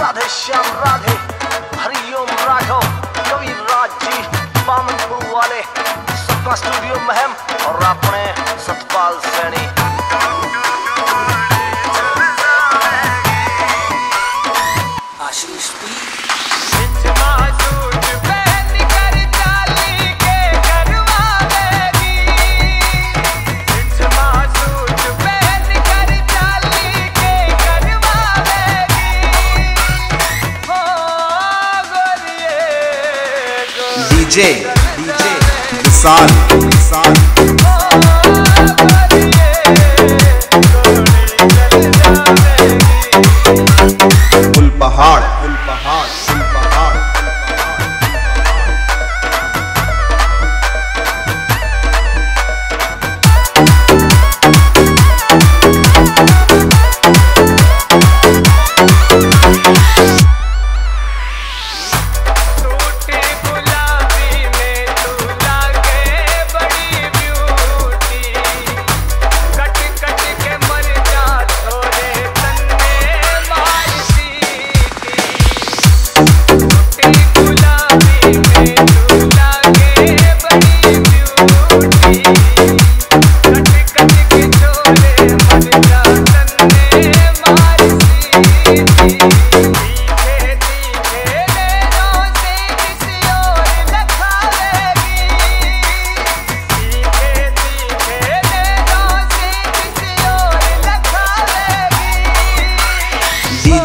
राधे श्याम राधे, हरिओम राघव, कवि राज जी बामनपुर वाले सबका स्टूडियो महम और अपने Satpal Saini. DJ DJ Vishal Vishal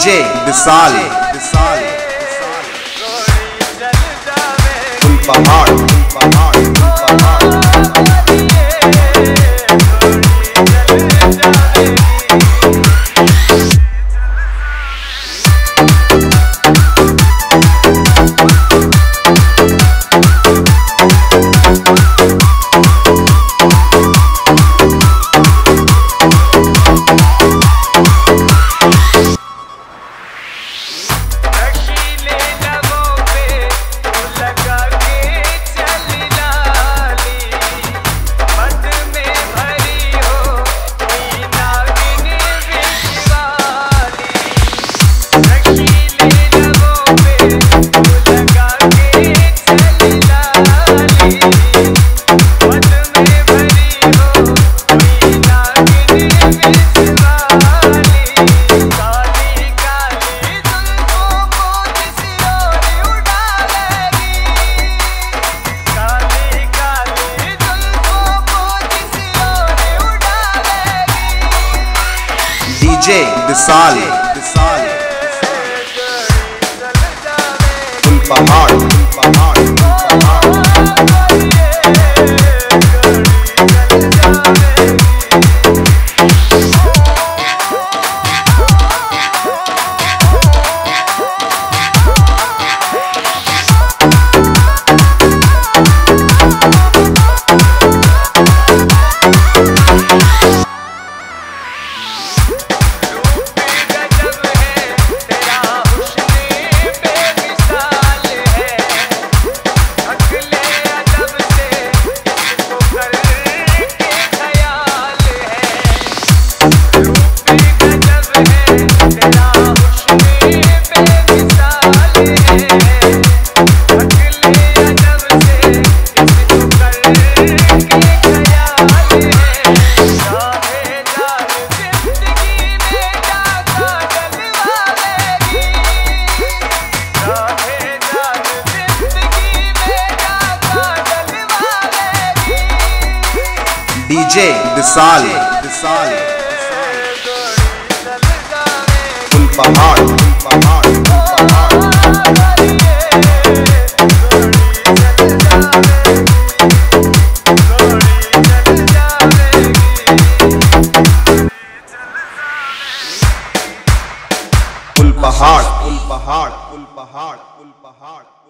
DJ Vishal Vishal पहाड़ DJ Bisal Bisal Bisal DJ Vishal Vishal पहाड़ पहाड़ पहाड़ पहाड़ पुल पहाड़